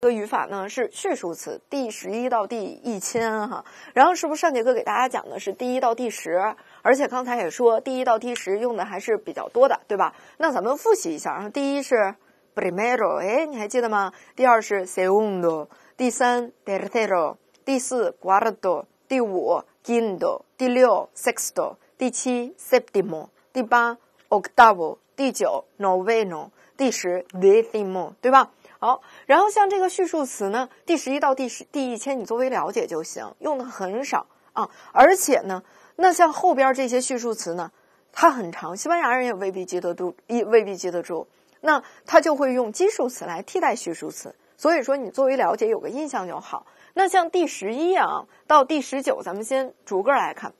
这个语法呢是序数词，第十一到第一千哈。然后是不是上节课给大家讲的是第一到第十？而且刚才也说第一到第十用的还是比较多的，对吧？那咱们复习一下啊，第一是 primero，哎，你还记得吗？第二是 segundo，第三 tercero，第四 cuarto，第五 quinto，第六 sexto，第七 septimo，第八 octavo，第九 noveno，第十 decimo，对吧？好，然后像这个序数词呢，第十一到第十第一千，你作为了解就行，用的很少啊。而且呢，那像后边这些序数词呢，它很长，西班牙人也未必记得住，也未必记得住。那他就会用基数词来替代序数词。所以说，你作为了解有个印象就好。那像第十一啊到第十九，咱们先逐个来看。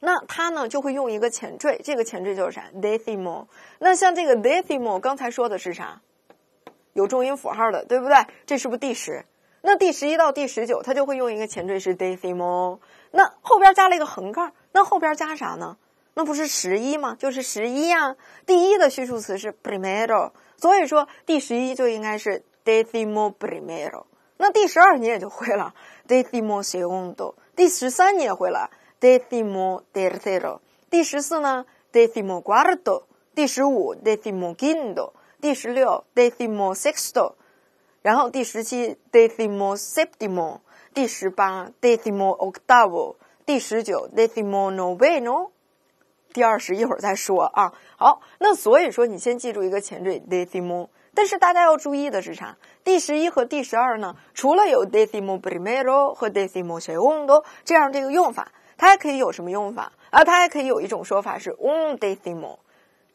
那它呢就会用一个前缀，这个前缀就是啥？decimo。那像这个 decimo，刚才说的是啥？有重音符号的，对不对？这是不是第十？那第十一到第十九，它就会用一个前缀是 decimo。那后边加了一个横杠，那后边加啥呢？那不是十一吗？就是十一呀。第一的序数词是 primero，所以说第十一就应该是 decimo primero。那第十二你也就会了 decimo segundo。第十三你也会了 decimo tercero。第十四呢 decimo cuarto。第十五 decimo quinto。第十六 decimo sexto，然后第十七 decimo septimo，第十八 decimo octavo，第十九 decimo noveno，第二十一会儿再说啊。好，那所以说你先记住一个前缀 decimo，但是大家要注意的是啥？第十一和第十二呢，除了有 decimo primero 和 decimo segundo 这样这个用法，它还可以有什么用法啊？它还可以有一种说法是 un decimo。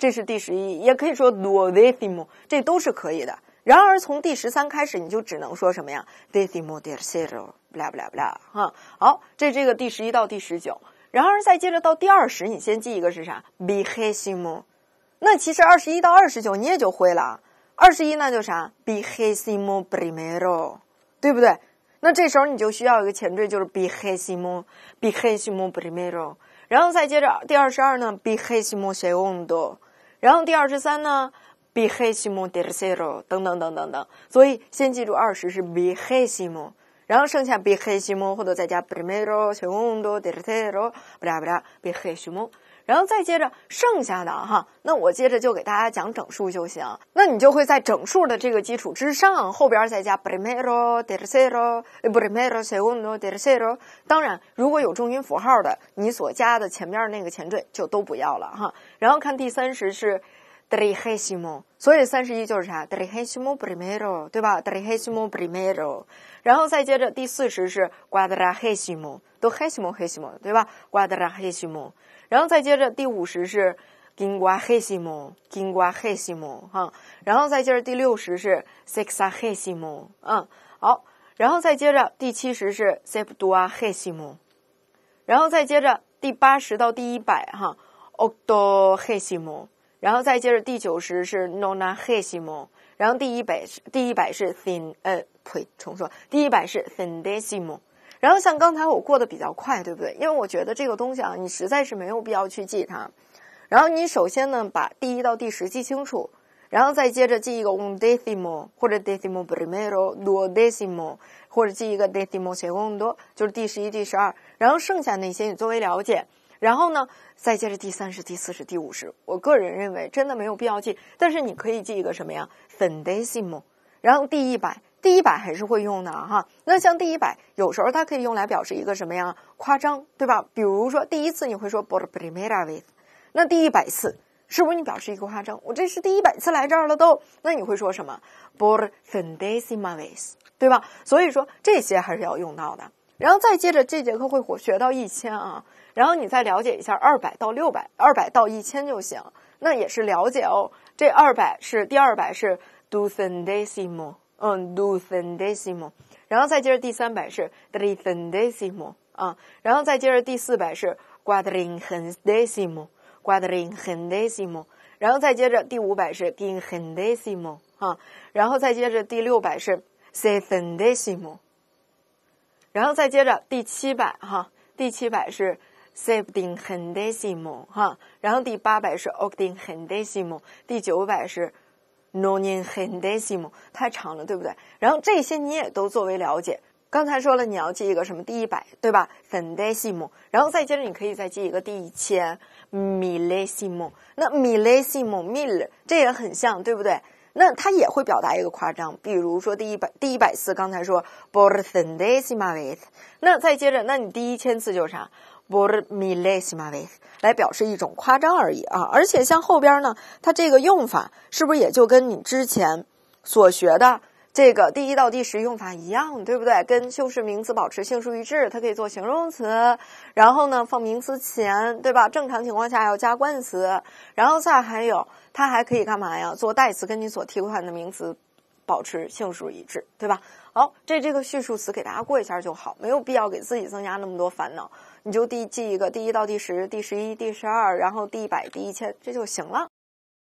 这是第十一，也可以说 duodecimo，这都是可以的。然而从第十三开始，你就只能说什么呀？decimo tercero，不啦不啦不啦，哈。好，这这个第十一到第十九。然而再接着到第二十，你先记一个是啥？vigésimo。那其实二十一到二十九你也就会了。二十一那就啥？vigésimo primero，对不对？那这时候你就需要一个前缀，就是 vigésimo，vigésimo primero。然后再接着第二十二呢？vigésimo segundo。然后第二十三呢，vigésimo tercero 等等等等等，所以先记住二十是 bicesimo 然后剩下 vigésimo 或者再加 primero segundo tercero，不啦不啦 vigésimo，然后再接着剩下的哈，那我接着就给大家讲整数就行，那你就会在整数的这个基础之上，后边再加 primero tercero，primero segundo tercero，当然如果有重音符号的，你所加的前面那个前缀就都不要了哈。然后看第三十是 trigésimo，所以三十一就是啥 trigésimo primero，对吧？trigésimo primero，然后再接着第四十是 cuadragésimo，都 hésimo hésimo，对吧？cuadragésimo，然后再接着第五十是 quincuagésimo，quincuagésimo 哈，然后再接着第六十是 sexagésimo，嗯，好，然后再接着第七十是 septuagésimo，然后再接着第八十到第一百哈。octogésimo，然后再接着第九十是 nona h e s i m o 然后第一百是第一百是 fin 呃呸重说第一百是 centésimo，然后像刚才我过得比较快，对不对？因为我觉得这个东西啊，你实在是没有必要去记它。然后你首先呢把第一到第十记清楚，然后再接着记一个 undecimo 或者 decimo primero duodecimo，或者记一个 decimo segundo，就是第十一、第十二，然后剩下那些你作为了解。然后呢，再接着第三十、第四十、第五十，我个人认为真的没有必要记，但是你可以记一个什么呀 f e n d e c i m o。然后第一百，第一百还是会用的哈。那像第一百，有时候它可以用来表示一个什么呀？夸张，对吧？比如说第一次你会说 por primera vez，那第一百次是不是你表示一个夸张？我这是第一百次来这儿了都，那你会说什么？por centésima vez，对吧？所以说这些还是要用到的。然后再接着这节课会学到一千啊。然后你再了解一下二百到六百，二百到一千就行。那也是了解哦。这二百是第二百是 d u e n d e c i m o 嗯 d u e n d e c i m o。然后再接着第三百是 tridecimo，啊。然后再接着第四百是 quadringen decimo，quadringen decimo，。然后再接着第五百是 gingencimo，啊。然后再接着第六百是 sesentesimo。然后再接着第七百哈，第七百是。septentesimo 哈，然后第八百是 octentesimo，第九百是 noning h e n d e s i m o 太长了，对不对？然后这些你也都作为了解。刚才说了，你要记一个什么第一百，对吧 h e n d e s i m o 然后再接着你可以再记一个第一千，millesimo。那 millesimo mill 这也很像，对不对？那他也会表达一个夸张，比如说第一百第一百次，刚才说 por hundesima vez，那再接着，那你第一千次就是啥来表示一种夸张而已啊。而且像后边呢，它这个用法是不是也就跟你之前所学的？这个第一到第十用法一样，对不对？跟修饰名词保持性数一致，它可以做形容词，然后呢放名词前，对吧？正常情况下要加冠词，然后再还有它还可以干嘛呀？做代词，跟你所替换的名词保持性数一致，对吧？好，这这个叙述词给大家过一下就好，没有必要给自己增加那么多烦恼，你就第记一个第一到第十、第十一、第十二，然后第一百、第一千，这就行了。